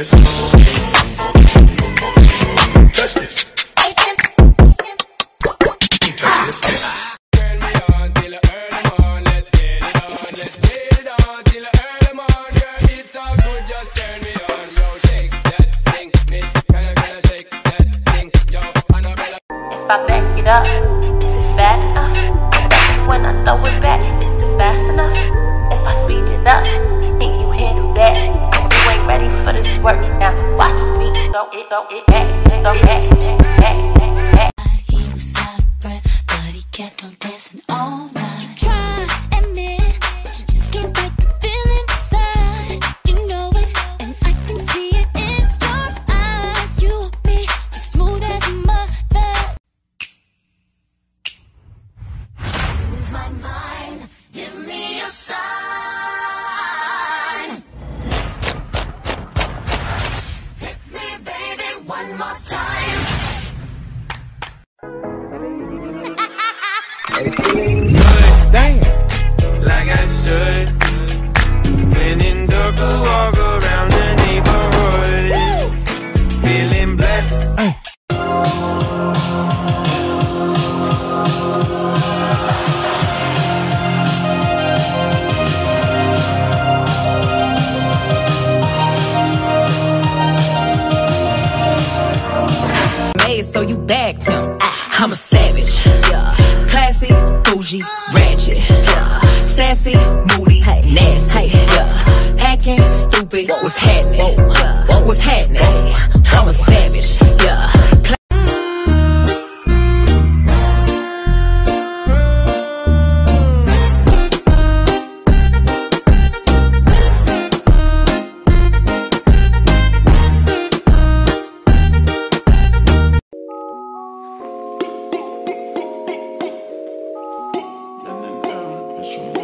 this. Touch this. If I back it up, is fat enough? When I throw it He was out of breath, but he kept on dancing all night. You try admit, but you just can't fight the feeling inside. You know it, and I can see it in your eyes. You want me, as smooth as a mother. Lose my mind, one more time. like I should. So you bagged him. Ah, I'm a savage. yeah. Classy, bougie, ratchet. yeah. Sassy, moody, 说。